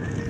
Yeah.